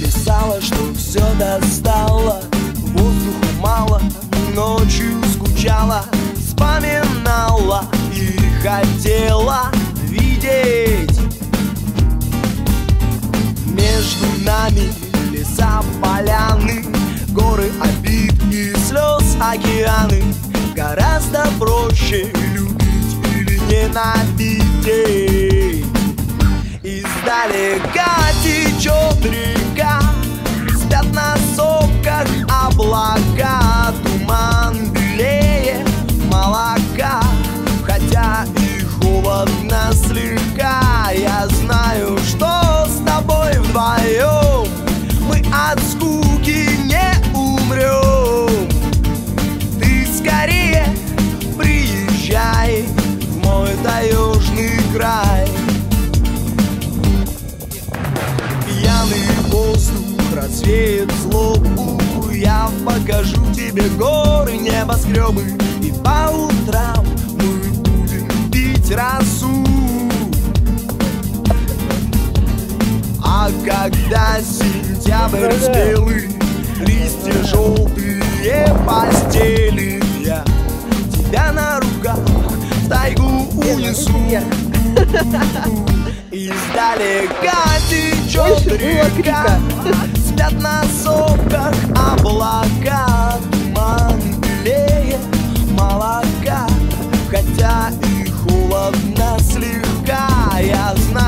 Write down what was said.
Писала, что все достало. Воздуху мало, ночью скучала Вспоминала и хотела видеть. Между нами леса, поляны Горы обид и слез океаны. Гораздо проще любить или ненавидеть. Издалека холодно слегка Я знаю, что с тобой вдвоем Мы от скуки не умрем Ты скорее приезжай В мой таежный край. Пьяный воздух развеет злобу. Я покажу тебе горы, небоскребы И по утрам мы будем пить росу когда сентябрь спелый, листья желтые постели, я тебя на руках в тайгу унесу. Издалека течет река, спят на сопках облака, туман белее молока, хотя и холодно слегка, я знаю.